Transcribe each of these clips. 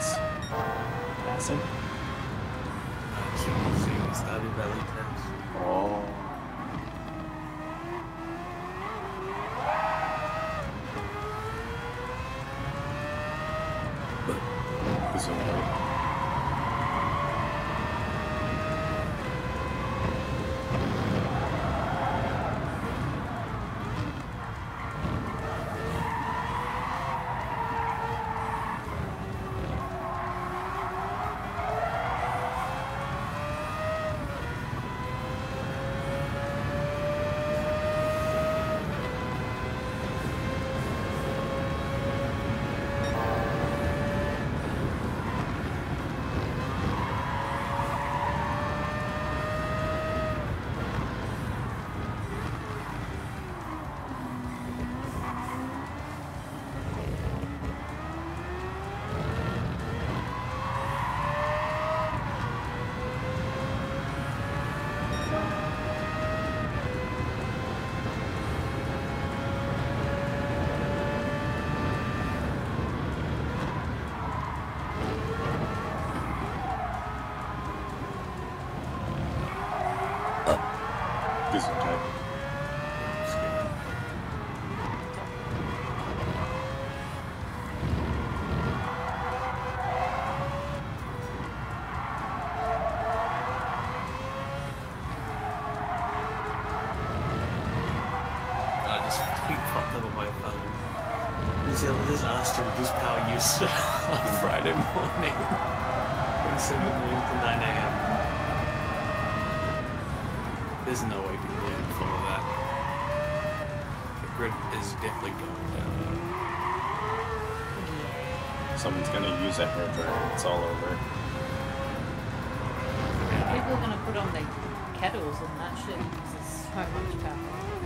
Gas? Acid? Gesundheit. I grid is definitely going down. Someone's gonna use a hairdryer. It's all over. People are gonna put on their kettles and that shit uses so much power.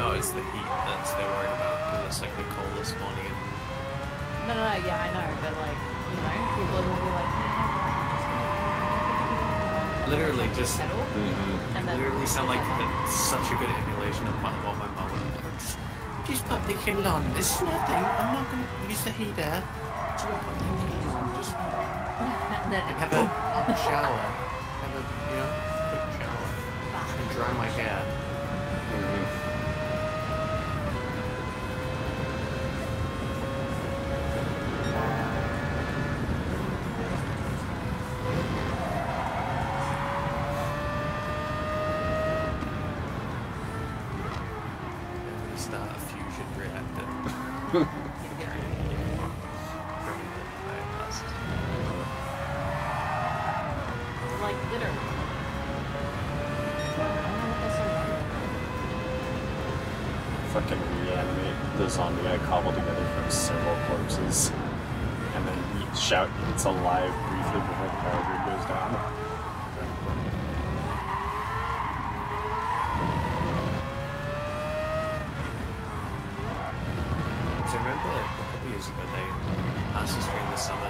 No, it's the heat that's they're worried about because it's like the coldest morning. No, no, no, yeah, I know, but like, you know, people are gonna be like, literally just kettle, Mm-hmm. and then literally sound like it's such a good emulation of my, what my mum would do. Just put the kettle on. It's nothing. I'm not going to use the heater. Just put the kettle on. Just and have a shower. Have a, you know, quick shower. And dry my hair. Shout it's alive briefly before the power grid goes down. Remember like, a couple years ago they asked us during the summer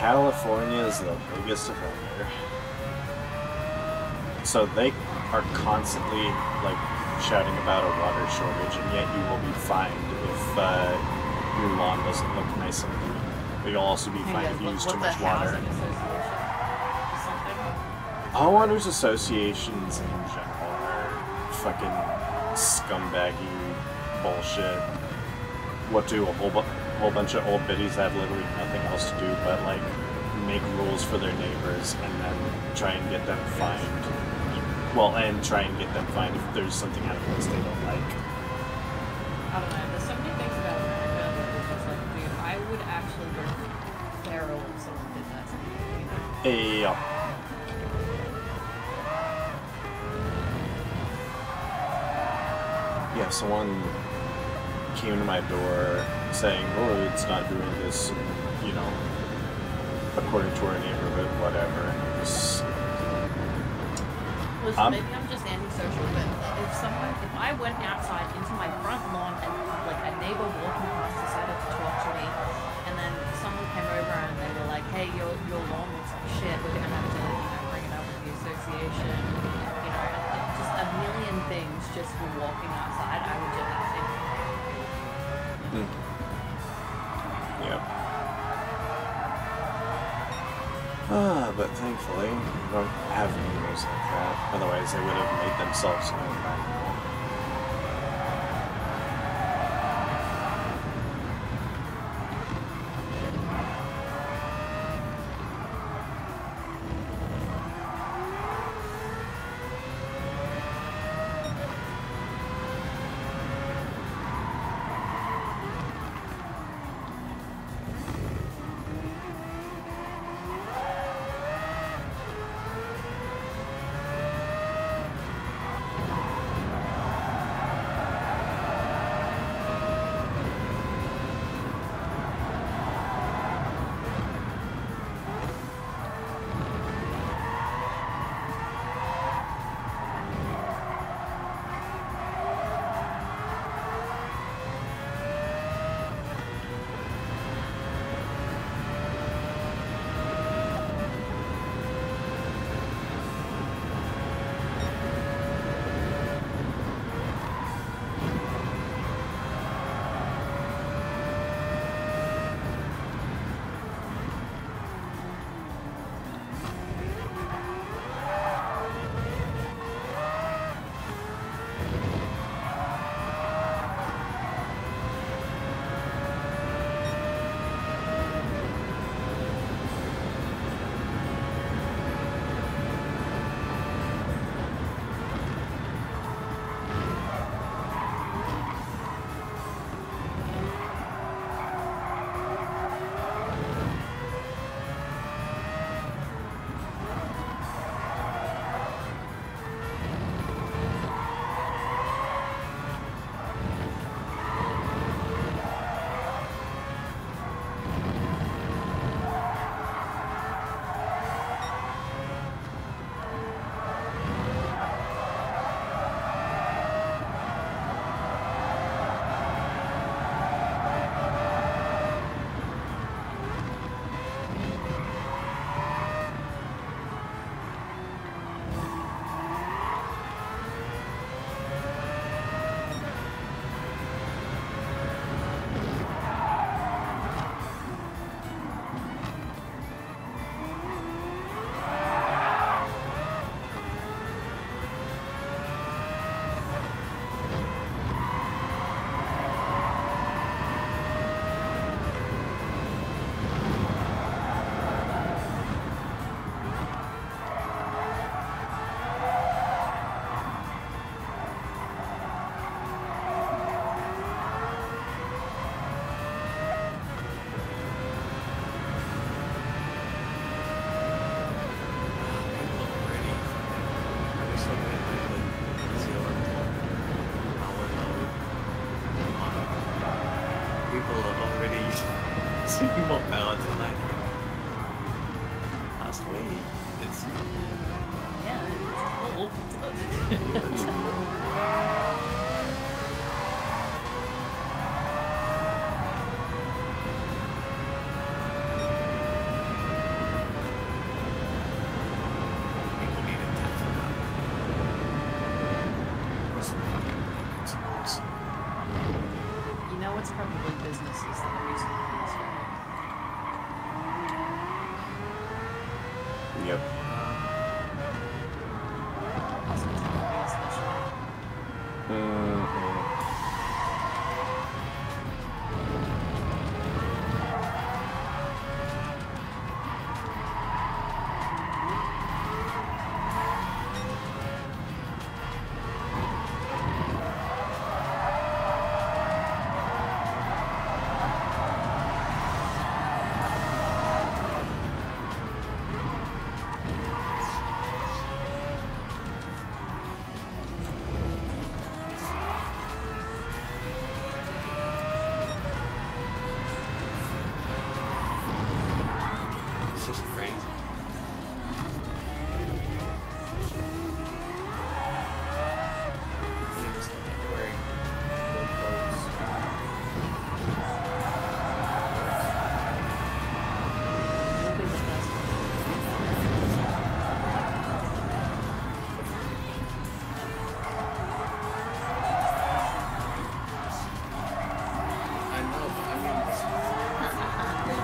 California is the biggest offender. So they are constantly like shouting about a water shortage, and yet you will be fined if uh, your lawn doesn't look nice and clean. But you'll also be fined if you use too much water. Homeowners associations in general are fucking scumbaggy bullshit. What do a whole, bu- whole bunch of old biddies that have literally nothing else to do but like make rules for their neighbors and then try and get them fined. Well, and try and get them fined if there's something out of place they don't like. I don't know. There's so many things about America that like, dude, I would actually be feral if someone did that to me. Yeah. Yeah, someone came to my door saying, "Oh, it's not doing this," and, you know, according to our neighborhood, whatever, and just Listen, Um, maybe I'm just antisocial, but if someone, if I went outside into my front lawn and like a neighbor walking past decided to talk to me, and then someone came over and they were like, "Hey, your your lawn looks like shit. We're gonna have to, you know, bring it up with the association." You know, like, just a million things just for walking outside. I would just think, Yep. Ah, but thankfully, we don't have neighbors like that. Otherwise, they would have made themselves known by.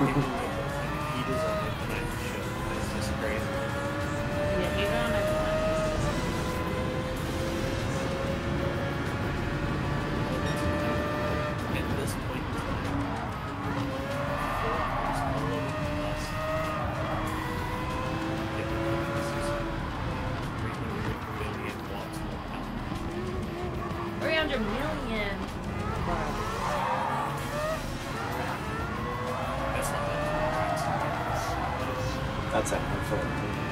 ujum That's a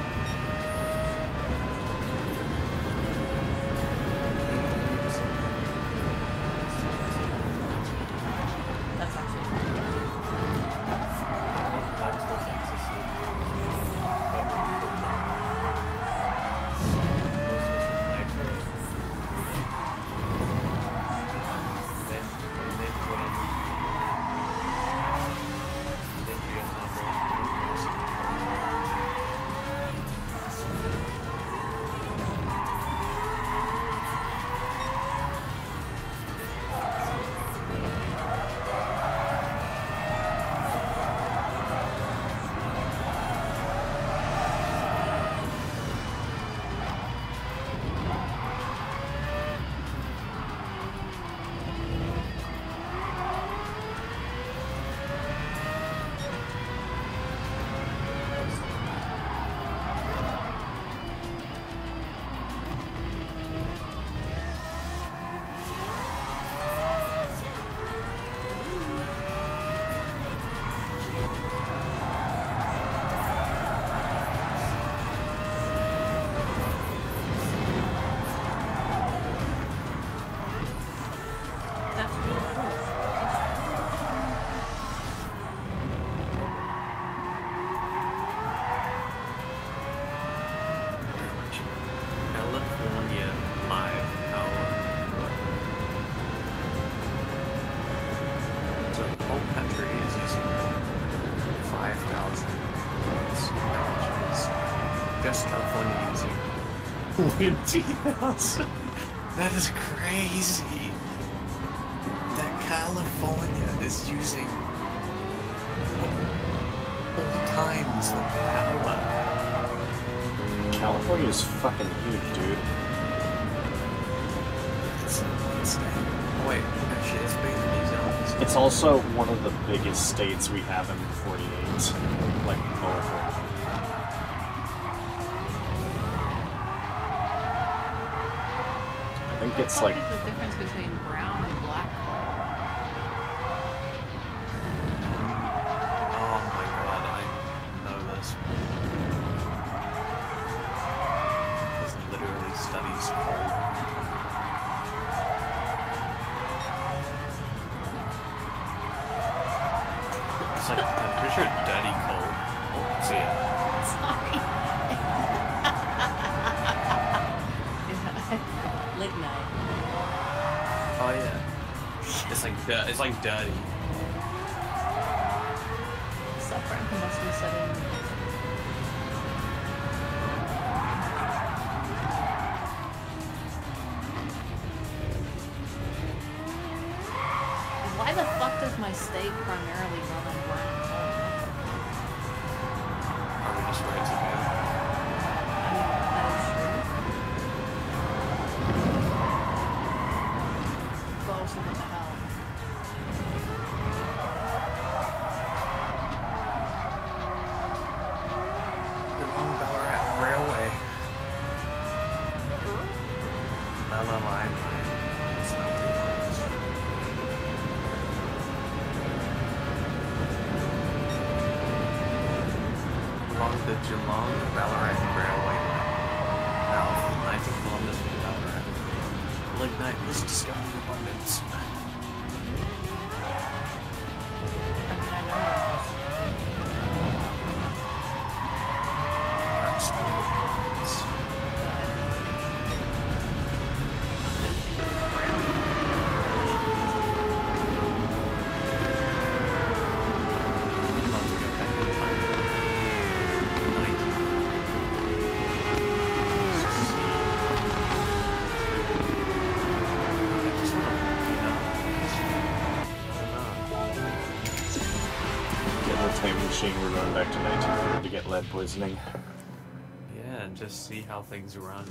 That is crazy. That California is using all times the power. California is fucking huge, dude. It's insane. Oh, wait, it's bigger than New Zealand. It's also one of the biggest states we have in 48, like, overall. Think it's like the difference between brown and black? Oh my god, I know this. This literally studies coal. It's like, I'm pretty sure dirty coal. Oh, see ya. Lignite. Oh yeah. It's like, it's like dirty. Suffering must be. Poisoning. Yeah, and just see how things run.